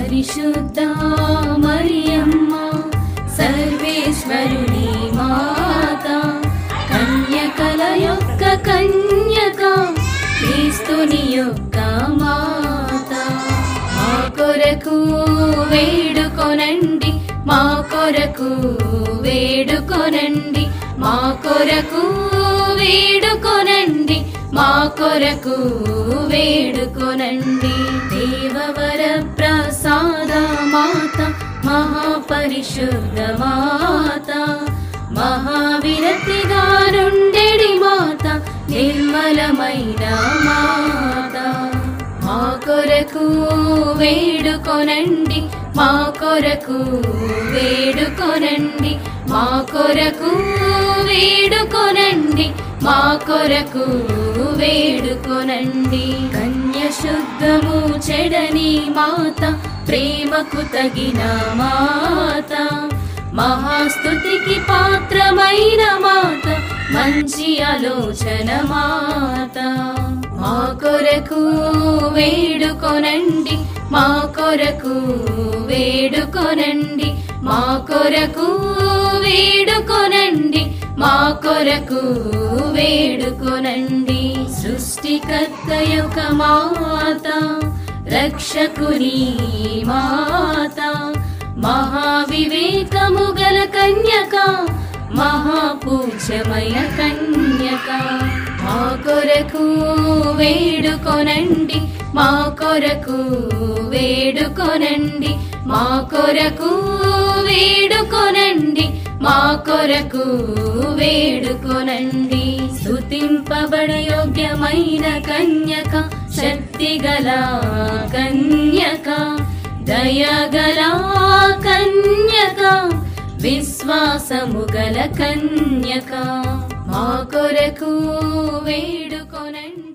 పరిశుద్ధ మరియమ్మ సర్వేశ్వరుని మాత కన్యకల యొక్క కన్యక క్రీస్తుని యొక్క మాత. మా కొరకు వేడుకొనండి మా కొరకు వేడుకొనండి మా కొరకు మా కొరకు వేడుకొనండి. దేవవర ప్రసాద మాత మహాపరిశుద్ధ మాత మహావిరతిగా నుండెడి మాత నిర్మలమైన మాత. మా కొరకు వేడుకొనండి మా కొరకు వేడుకొనండి మా కొరకు వేడుకొనండి. మా కొరకు వేడుకొనండి. కన్య శుద్ధము చెడని మాత ప్రేమకు తగిన మాత. మహాస్తుతికి పాత్రమైన మాత మంచి ఆలోచన మాత. మా కొరకు వేడుకొనండి. మా కొరకు వేడుకొనండి. మా కొరకు వేడుకొనండి. మా కొరకు వేడుకొనండి. సృష్టికర్త యొక్క మాత రక్షకుని మాత మహావివేకము గల కన్యక మహాపూజ్యమైన కన్యక. మా కొరకు వేడుకొనండి మా కొరకు వేడుకొనండి మా కొరకు వేడుకొనండి. మా కొరకు వేడుకొనండి. స్థుతింపబడ యోగ్యమైన కన్యక శక్తిగల కన్యక దయగల కన్యక విశ్వాసము గల కన్యక. మా కొరకు వేడుకొనండి.